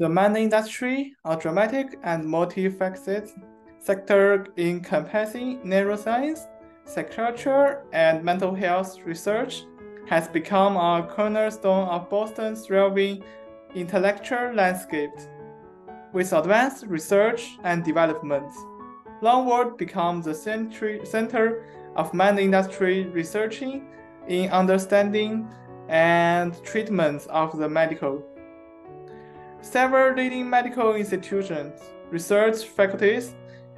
The mind industry, a dramatic and multifaceted sector encompassing neuroscience, psychiatry, and mental health research, has become a cornerstone of Boston's thriving intellectual landscape. With advanced research and development, Longwood becomes the center of mind industry researching in understanding and treatments of the medical. Several leading medical institutions, research faculties,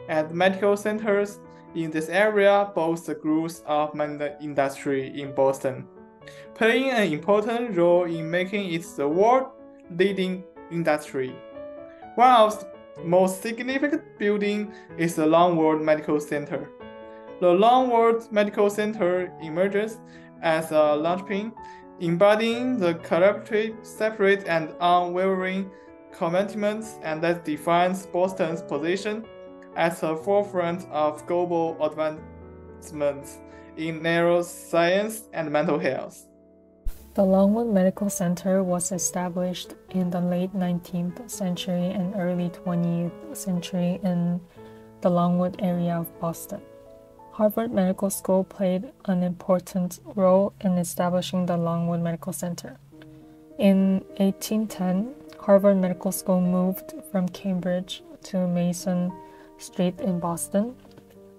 and medical centers in this area boast the growth of mind industry in Boston, playing an important role in making it the world leading industry. One of the most significant building is the Longwood Medical Center. The Longwood Medical Center emerges as a linchpin embodying the collaborative, separate, and unwavering commitments and that defines Boston's position at the forefront of global advancements in neuroscience and mental health. The Longwood Medical Center was established in the late 19th century and early 20th century in the Longwood area of Boston. Harvard Medical School played an important role in establishing the Longwood Medical Center. In 1810, Harvard Medical School moved from Cambridge to Mason Street in Boston.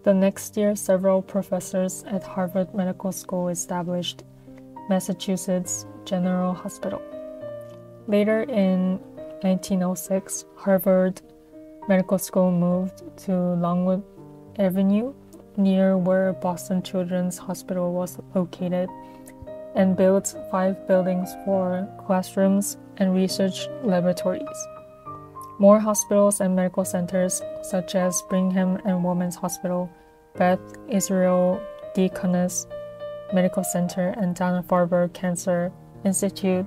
The next year, several professors at Harvard Medical School established Massachusetts General Hospital. Later in 1906, Harvard Medical School moved to Longwood Avenue near where Boston Children's Hospital was located and built five buildings for classrooms and research laboratories. More hospitals and medical centers, such as Brigham and Women's Hospital, Beth Israel Deaconess Medical Center, and Dana Farber Cancer Institute,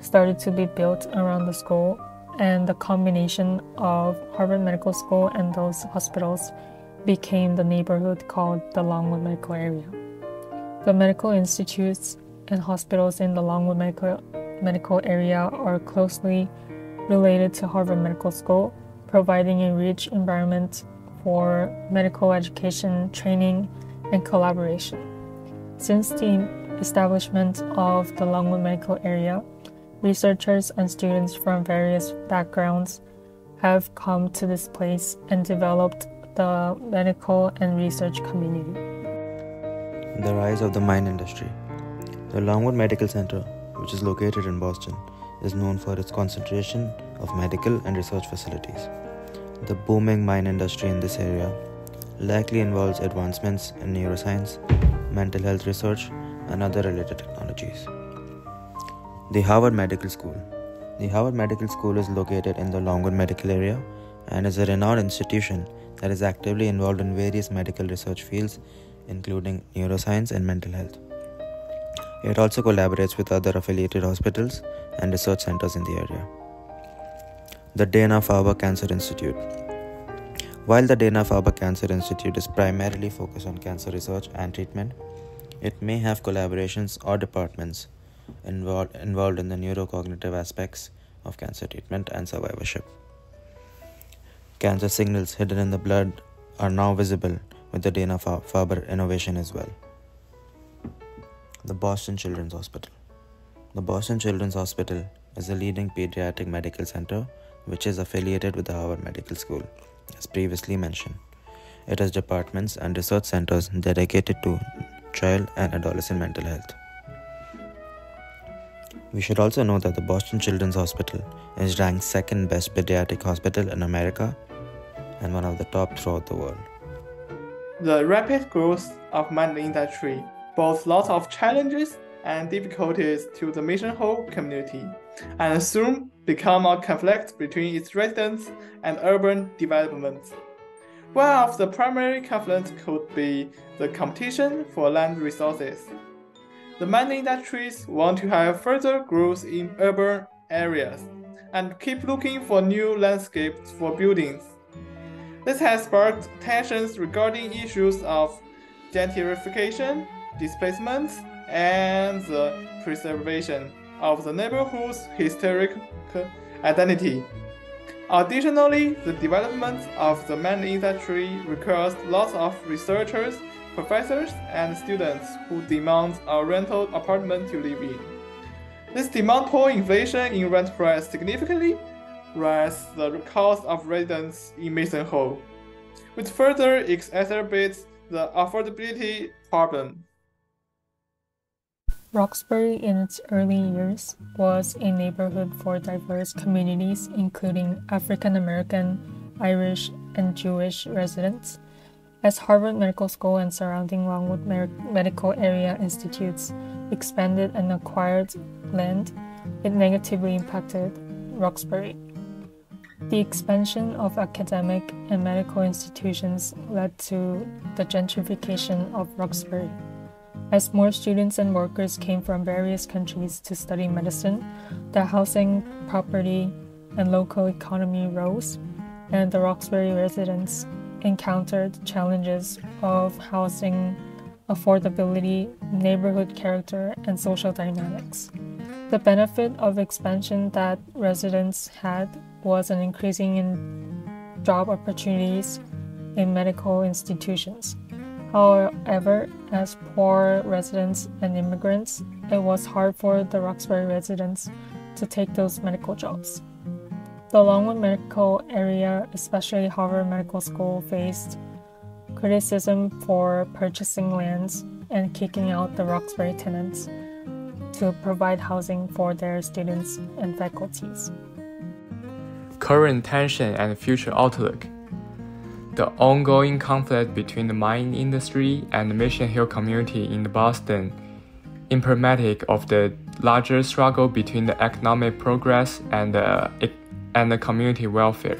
started to be built around the school, and the combination of Harvard Medical School and those hospitals became the neighborhood called the Longwood Medical Area. The medical institutes and hospitals in the Longwood Medical, Medical Area are closely related to Harvard Medical School, providing a rich environment for medical education, training, and collaboration. Since the establishment of the Longwood Medical Area, researchers and students from various backgrounds have come to this place and developed the medical and research community. The rise of the mind industry. The Longwood Medical Center, which is located in Boston, is known for its concentration of medical and research facilities. The booming mind industry in this area likely involves advancements in neuroscience, mental health research, and other related technologies. The Harvard Medical School. The Harvard Medical School is located in the Longwood Medical area and is a renowned institution that is actively involved in various medical research fields, including neuroscience and mental health. It also collaborates with other affiliated hospitals and research centers in the area. The Dana Farber Cancer Institute. While the Dana Farber Cancer Institute is primarily focused on cancer research and treatment, it may have collaborations or departments involved, involved in the neurocognitive aspects of cancer treatment and survivorship. Cancer signals hidden in the blood are now visible with the Dana Farber innovation as well. The Boston Children's Hospital. The Boston Children's Hospital is a leading pediatric medical center which is affiliated with the Harvard Medical School, as previously mentioned. It has departments and research centers dedicated to child and adolescent mental health. We should also know that the Boston Children's Hospital is ranked second best pediatric hospital in America and one of the top throughout the world. The rapid growth of mind industry posed lots of challenges and difficulties to the Mission Hill community, and soon become a conflict between its residents and urban development. One of the primary conflicts could be the competition for land resources. The mind industries want to have further growth in urban areas and keep looking for new landscapes for buildings. This has sparked tensions regarding issues of gentrification, displacement, and the preservation of the neighborhood's historic identity. Additionally, the development of the mind industry requires lots of researchers, professors, and students who demand a rental apartment to live in. This demand pull inflation in rent price significantly, rise the cost of residence in Mission Hill, which further exacerbates the affordability problem. Roxbury in its early years was a neighborhood for diverse communities, including African American, Irish, and Jewish residents. As Harvard Medical School and surrounding Longwood Medical Area Institutes expanded and acquired land, it negatively impacted Roxbury. The expansion of academic and medical institutions led to the gentrification of Roxbury. As more students and workers came from various countries to study medicine, the housing, property, and local economy rose, and the Roxbury residents encountered challenges of housing affordability, neighborhood character, and social dynamics. The benefit of expansion that residents had was an increasing in job opportunities in medical institutions. However, as poor residents and immigrants, it was hard for the Roxbury residents to take those medical jobs. The Longwood medical area, especially Harvard Medical School, faced criticism for purchasing lands and kicking out the Roxbury tenants to provide housing for their students and faculties. Current tension and future outlook. The ongoing conflict between the mind industry and the Mission Hill community in Boston, emblematic of the larger struggle between the economic progress and the, and the community welfare.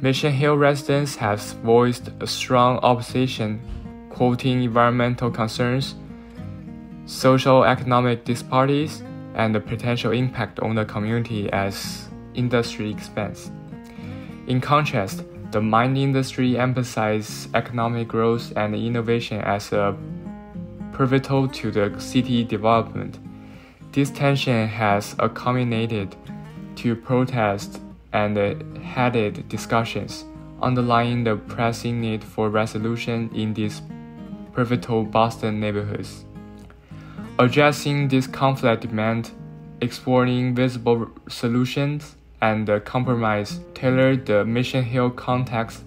Mission Hill residents have voiced a strong opposition, quoting environmental concerns, social economic disparities, and the potential impact on the community as industry expands. In contrast, the mind industry emphasizes economic growth and innovation as a pivotal to the city development. This tension has accumulated to protests and heated discussions, underlying the pressing need for resolution in these pivotal Boston neighborhoods. Addressing this conflict demand exploring visible solutions and compromise tailor the Mission Hill context,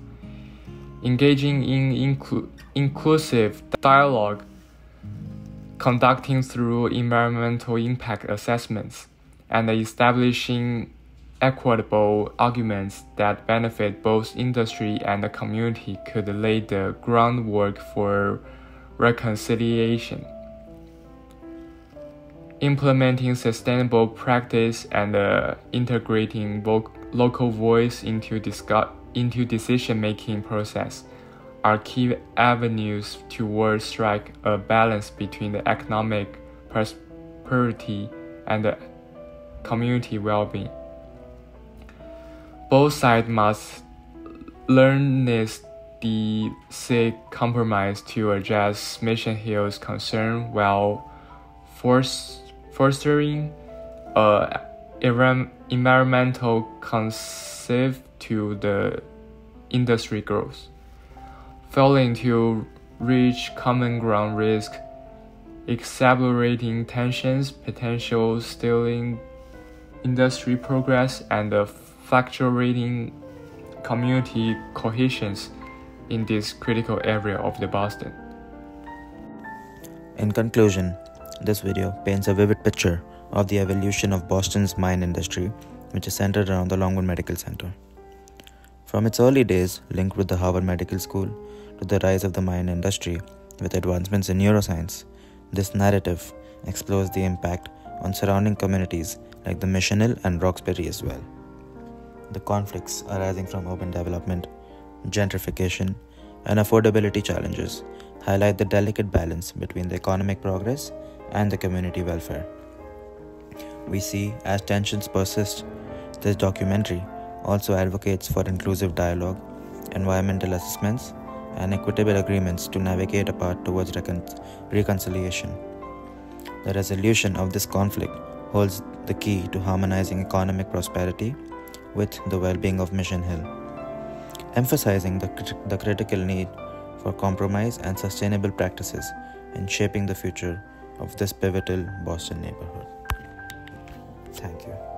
engaging in inclu- inclusive dialogue, conducting through environmental impact assessments, and establishing equitable arguments that benefit both industry and the community could lay the groundwork for reconciliation implementing sustainable practice and uh, integrating vo- local voice into, into decision-making process are key avenues towards strike a balance between the economic prosperity and the community well-being. Both sides must learn this the seek compromise to address Mission Hill's concern while force fostering uh, a environmental concept to the industry growth. Failing to reach common ground risk exacerbating tensions, potential stealing industry progress, and uh, fluctuating community cohesions in this critical area of the Boston. In conclusion, this video paints a vivid picture of the evolution of Boston's mind industry, which is centered around the Longwood Medical Center. From its early days, linked with the Harvard Medical School, to the rise of the mind industry with advancements in neuroscience, this narrative explores the impact on surrounding communities like the Mission Hill and Roxbury as well. The conflicts arising from urban development, gentrification, and affordability challenges highlight the delicate balance between the economic progress and the community welfare. We see as tensions persist, this documentary also advocates for inclusive dialogue, environmental assessments, and equitable agreements to navigate a path towards recon- reconciliation. The resolution of this conflict holds the key to harmonizing economic prosperity with the well being of Mission Hill, emphasizing the, the critical need for compromise and sustainable practices in shaping the future of this pivotal Boston neighborhood. Thank you.